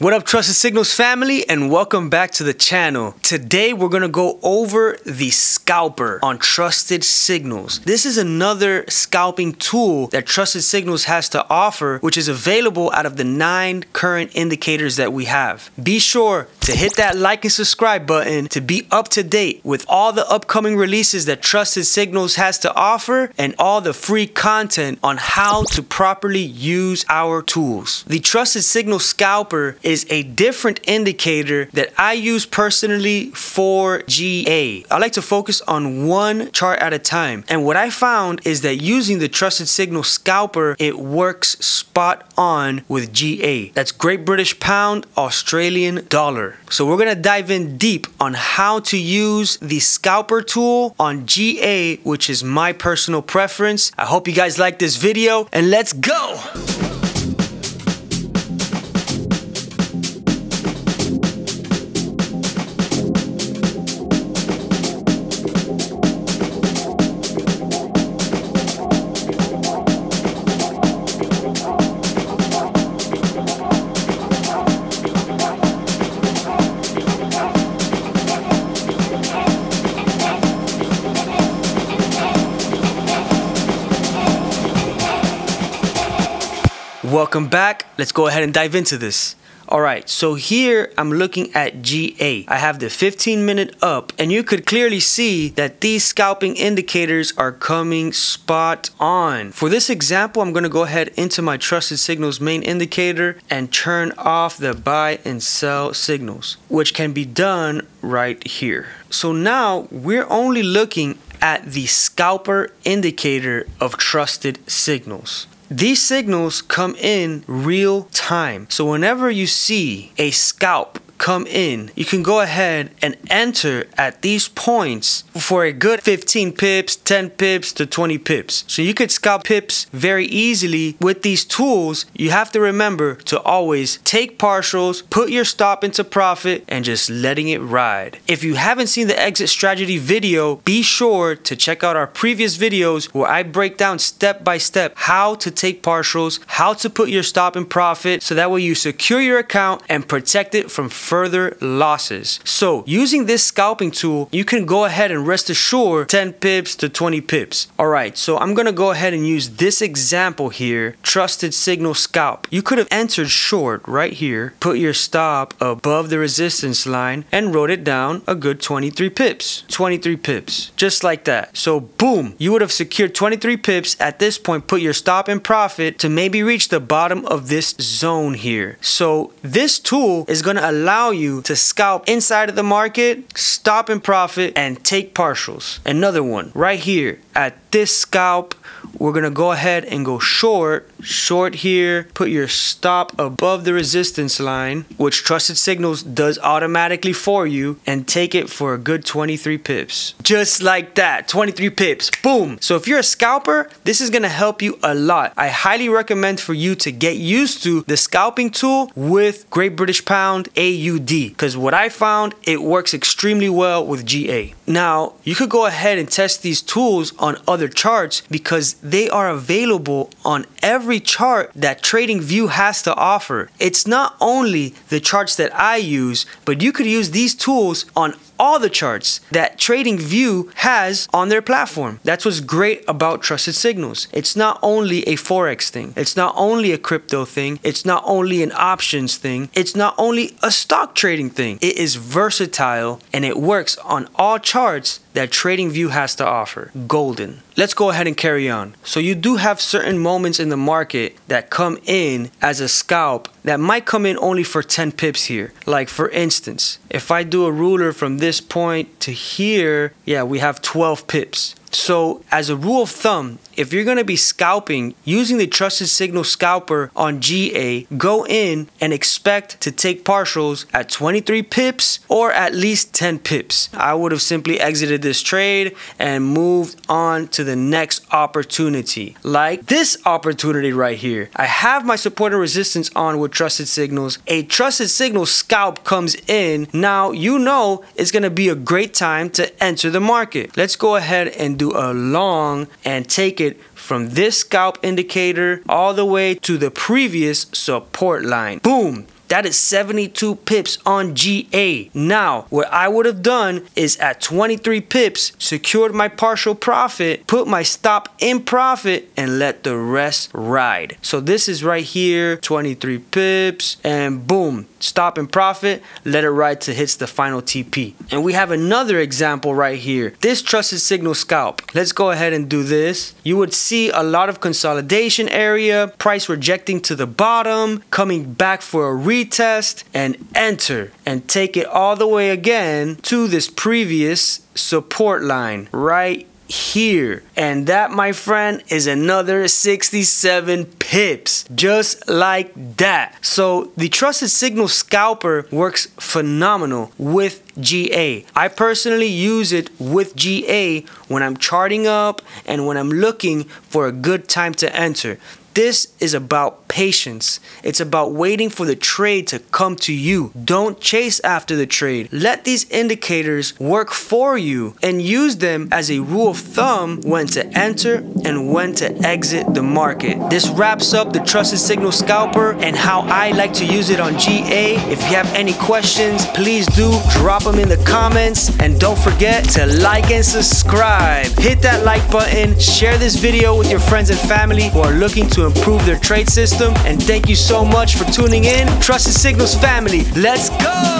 What up, Trusted Signals family, and welcome back to the channel. Today, we're gonna go over the scalper on Trusted Signals. This is another scalping tool that Trusted Signals has to offer, which is available out of the nine current indicators that we have. Be sure to hit that like and subscribe button to be up to date with all the upcoming releases that Trusted Signals has to offer and all the free content on how to properly use our tools. The Trusted Signals Scalper is a different indicator that I use personally for GA. I like to focus on one chart at a time. And what I found is that using the Trusted Signal Scalper, it works spot on with GA. That's Great British Pound, Australian Dollar. So we're gonna dive in deep on how to use the Scalper tool on GA, which is my personal preference. I hope you guys like this video and let's go! Welcome back. Let's go ahead and dive into this. All right, so here I'm looking at GA. I have the 15 minute up, and you could clearly see that these scalping indicators are coming spot on. For this example, I'm gonna go ahead into my Trusted Signals main indicator and turn off the buy and sell signals, which can be done right here. So now we're only looking at the scalper indicator of Trusted Signals. These signals come in real time. So whenever you see a scalp come in, you can go ahead and enter at these points for a good 15 pips, 10 pips to 20 pips. So you could scalp pips very easily with these tools. You have to remember to always take partials, put your stop into profit, and just letting it ride. If you haven't seen the exit strategy video, be sure to check out our previous videos where I break down step by step how to take partials, how to put your stop in profit so that way you secure your account and protect it from further losses. So using this scalping tool, you can go ahead and rest assured 10 pips to 20 pips. All right, so I'm gonna go ahead and use this example here, trusted signal scalp. You could have entered short right here, put your stop above the resistance line and wrote it down a good 23 pips, 23 pips, just like that. So boom, you would have secured 23 pips at this point, put your stop and profit to maybe reach the bottom of this zone here. So this tool is gonna allow allow you to scalp inside of the market, stop in profit, and take partials. Another one right here at this scalp we're gonna go ahead and go short short here put your stop above the resistance line which trusted signals does automatically for you and take it for a good 23 pips. Just like that 23 pips boom. So if you're a scalper this is gonna help you a lot. I highly recommend for you to get used to the scalping tool with great british pound aud because what i found it works extremely well with ga now you could go ahead and test these tools on other charts because they are available on every chart that TradingView has to offer. It's not only the charts that I use, but you could use these tools on all the charts that TradingView has on their platform. That's what's great about Trusted Signals. It's not only a Forex thing, it's not only a crypto thing, it's not only an options thing, it's not only a stock trading thing. It is versatile and it works on all charts that TradingView has to offer. Golden. Let's go ahead and carry on. So you do have certain moments in the market that come in as a scalp that might come in only for 10 pips here. Like for instance, if I do a ruler from this point to here, yeah, we have 12 pips. So, as a rule of thumb, if you're going to be scalping using the Trusted Signal Scalper on GA, go in and expect to take partials at 23 pips or at least 10 pips. I would have simply exited this trade and moved on to the next opportunity. Like this opportunity right here. I have my support and resistance on with Trusted Signals. A Trusted Signal scalp comes in. Now, you know it's going to be a great time to enter the market. Let's go ahead and do a long and take it from this scalp indicator all the way to the previous support line. Boom! That is 72 pips on GA. Now, what I would have done is at 23 pips, secured my partial profit, put my stop in profit, and let the rest ride. So this is right here, 23 pips, and boom, stop and profit, let it ride to hits the final TP. And we have another example right here. This trusted signal scalp. Let's go ahead and do this. You would see a lot of consolidation area, price rejecting to the bottom, coming back for a retest, and enter and take it all the way again to this previous support line right here. And that, my friend, is another 67 pips. Just like that. So the Trusted Signal Scalper works phenomenal with GA. I personally use it with GA when I'm charting up and when I'm looking for a good time to enter. This is about patience. It's about waiting for the trade to come to you. Don't chase after the trade. Let these indicators work for you and use them as a rule of thumb when to enter and when to exit the market. This wraps up the Trusted Signal Scalper and how I like to use it on GA. If you have any questions, please do drop them in the comments and don't forget to like and subscribe. Hit that like button, share this video with your friends and family who are looking to improve their trade system. And thank you so much for tuning in. Trusted Signals family, let's go!